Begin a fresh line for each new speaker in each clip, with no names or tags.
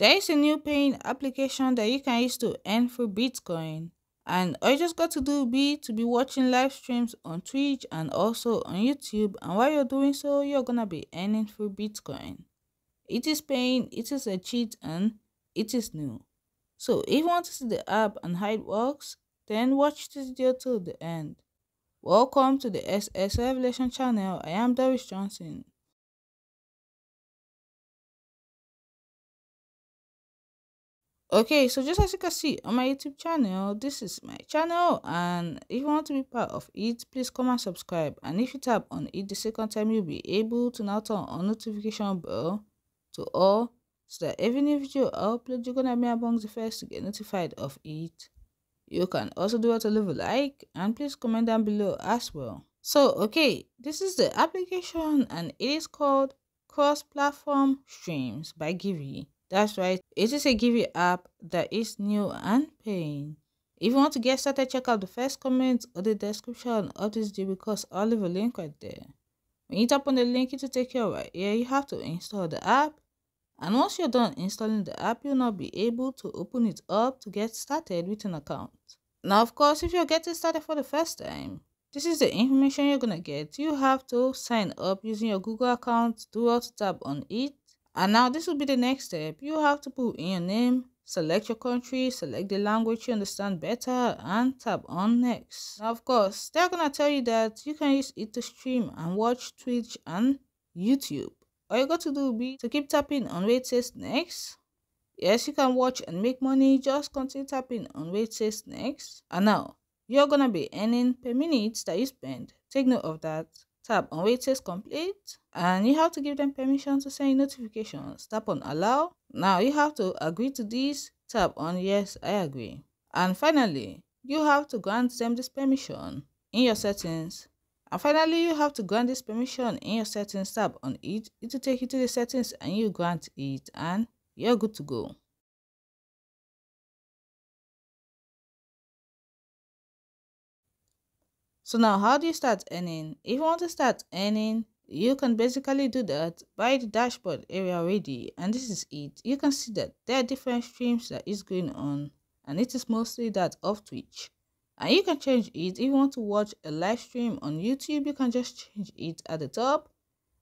There is a new paying application that you can use to earn for Bitcoin. And all you just got to do be to be watching live streams on Twitch and also on YouTube. And while you're doing so, you're gonna be earning for Bitcoin. It is paying, it is a cheat, and it is new. So if you want to see the app and how it works, then watch this video till the end. Welcome to the SS Revelation channel. I am Darius Johnson. Okay, so just as you can see on my YouTube channel, this is my channel and if you want to be part of it, please come and subscribe. And if you tap on it the second time, you'll be able to now turn on notification bell to all so that every new video I upload, you're gonna be among the first to get notified of it. You can also do it to leave a like and please comment down below as well. So, okay, this is the application and it is called Cross Platform Streams by Givvy. That's right, it is a Givvy app that is new and paying. If you want to get started, check out the first comment or the description of this video because I'll leave a link right there. When you tap on the link, it will take you right here. You have to install the app. And once you're done installing the app, you'll now be able to open it up to get started with an account. Now, of course, if you're getting started for the first time, this is the information you're going to get. You have to sign up using your Google account, do what tap on it, and now this will be the next step. You have to put in your name, select your country, select the language you understand better, and tap on next. Now, of course, they're gonna tell you that you can use it to stream and watch Twitch and YouTube. All you got to do will be to keep tapping on where it says next. Yes, you can watch and make money. Just continue tapping on where it says next. And now, you're gonna be earning per minute that you spend. Take note of that. Tap on where it says complete and you have to give them permission to send notifications. Tap on allow. Now you have to agree to this. Tap on yes, I agree. And finally, you have to grant them this permission in your settings. And finally, you have to grant this permission in your settings. tab on it. It will take you to the settings and you grant it and you're good to go. So now how do you start earning? If you want to start earning, you can basically do that by the dashboard area already and this is it. You can see that there are different streams that is going on and it is mostly that of Twitch. And you can change it if you want to watch a live stream on YouTube, you can just change it at the top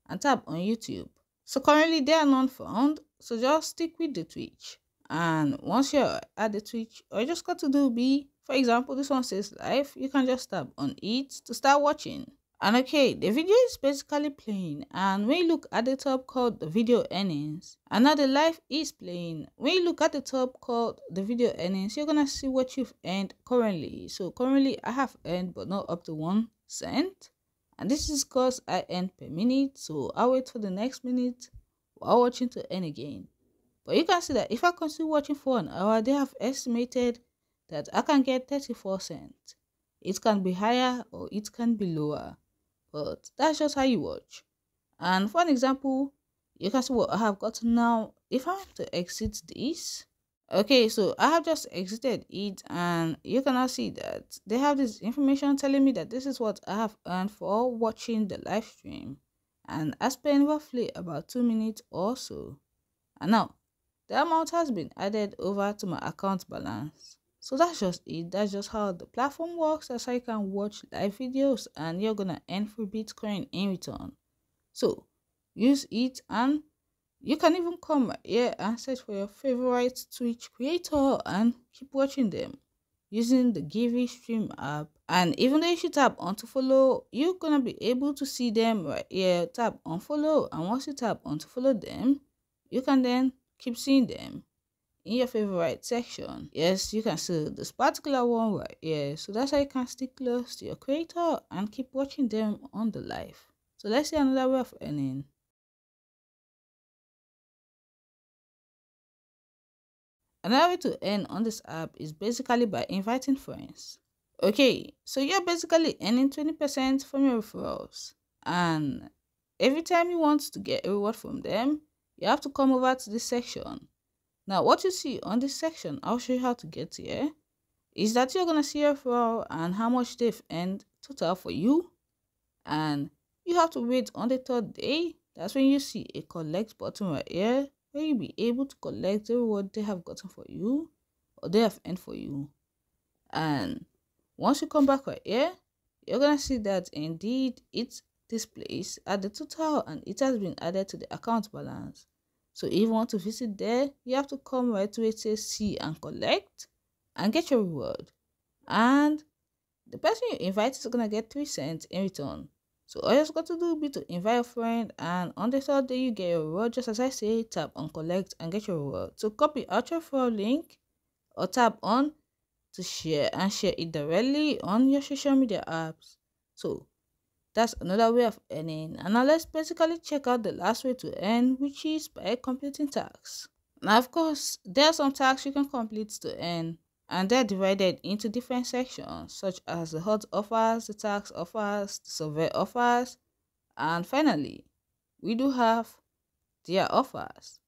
and tap on YouTube. So currently they are not found, so just stick with the Twitch. And once you're at the Twitch, all you just got to do b for example, this one says live. You can just tap on it to start watching. And okay, the video is basically playing and when you look at the top called the video earnings and now the live is playing. When you look at the top called the video earnings, you're gonna see what you've earned currently. So currently I have earned but not up to one cent. And this is because I earned per minute. So I'll wait for the next minute while watching to earn again. But you can see that if I continue watching for an hour, they have estimated that I can get 34 cents. It can be higher or it can be lower, but that's just how you watch. And for an example, you can see what I have gotten now. If I have to exit this, okay, so I have just exited it and you can now see that they have this information telling me that this is what I have earned for watching the live stream. And I spent roughly about 2 minutes or so. And now, the amount has been added over to my account balance. So that's just it. That's just how the platform works. That's how you can watch live videos and you're gonna earn free Bitcoin in return. So use it and you can even come here and search for your favorite Twitch creator and keep watching them using the Givvy Stream app. And even though you tap on to follow, you're gonna be able to see them right here. Tap on follow, and once you tap on to follow them, you can then keep seeing them in your favorite section. Yes, you can see this particular one right here. So that's how you can stick close to your creator and keep watching them on the live. So let's see another way of earning. Another way to earn on this app is basically by inviting friends. Okay, so you're basically earning 20% from your referrals. And every time you want to get a reward from them, you have to come over to this section now, what you see on this section, I'll show you how to get here, is that you're going to see referral and how much they've earned total for you. And you have to wait on the third day. That's when you see a collect button right here, where you'll be able to collect the reward they have gotten for you or they have earned for you. And once you come back right here, you're gonna see that indeed it displays at the total and it has been added to the account balance. So if you want to visit there, you have to come right to it says see and collect and get your reward. And the person you invite is gonna get three cents in return. So all you have got to do be to invite a friend and on the third day you get your reward just as I say tap on collect and get your reward. So copy out your referral link or tap on to share and share it directly on your social media apps. So that's another way of earning. And now let's basically check out the last way to earn, which is by completing tasks. Now, of course, there are some tasks you can complete to earn, and they're divided into different sections, such as the hot offers, the tax offers, the survey offers, and finally, we do have their offers.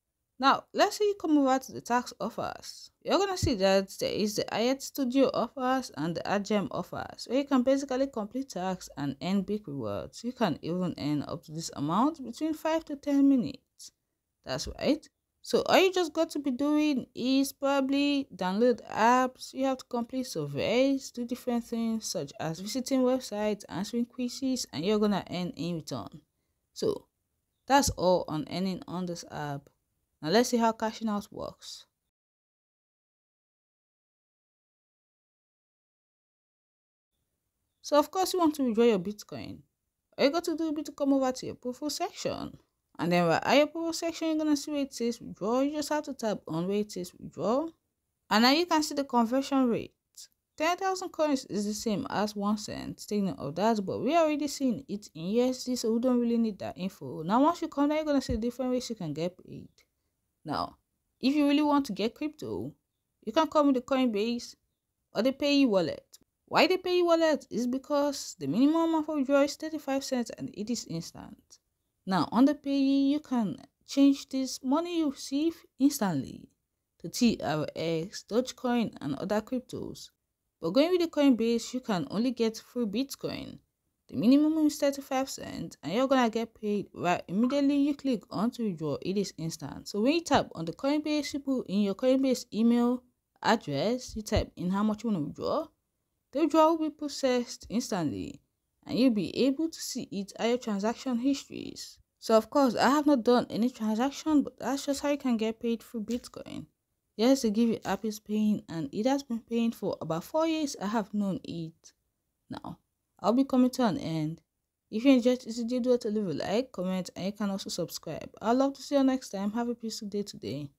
Now, let's say you come over to the tax offers. You're going to see that there is the IET Studio offers and the AdGem offers, where you can basically complete tasks and earn big rewards. You can even earn up to this amount between 5 to 10 minutes. That's right. So all you just got to be doing is probably download apps, you have to complete surveys, do different things such as visiting websites, answering quizzes, and you're gonna earn in return. So that's all on earning on this app. Now let's see how cashing out works. So of course you want to withdraw your Bitcoin. All you got to do is to come over to your profile section. And then right at your profile section, you're gonna see where it says withdraw. You just have to tap on where it says withdraw. And now you can see the conversion rate. 10,000 coins is the same as 1 cent, taking of that, but we already seen it in USD, so we don't really need that info. Now, once you come there, you're gonna see different ways you can get paid. Now, if you really want to get crypto, you can come with the Coinbase or the Payeer wallet. Why the Payeer wallet is because the minimum amount of withdrawal is 35 cents and it is instant. Now, on the Payeer, you can change this money you receive instantly to TRX, Dogecoin, and other cryptos. But going with the Coinbase, you can only get free Bitcoin the minimum is 35 cents and you're gonna get paid right immediately you click on to withdraw. It is instant. So when you tap on the Coinbase, you put in your Coinbase email address, you type in how much you want to withdraw. The withdrawal will be processed instantly and you'll be able to see it at your transaction histories. So of course, I have not done any transaction, but that's just how you can get paid through Bitcoin. Yes, the Givvy app is paying and it has been paying for about 4 years I have known it. Now, I'll be coming to an end. If you enjoyed this video, do to leave a like, comment, and you can also subscribe. I'd love to see you next time. Have a peaceful day today.